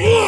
Yeah.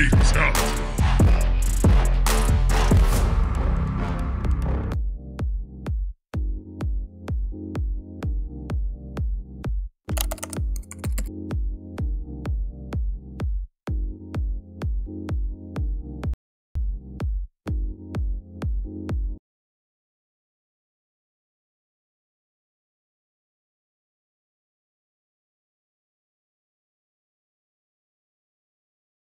Pizza.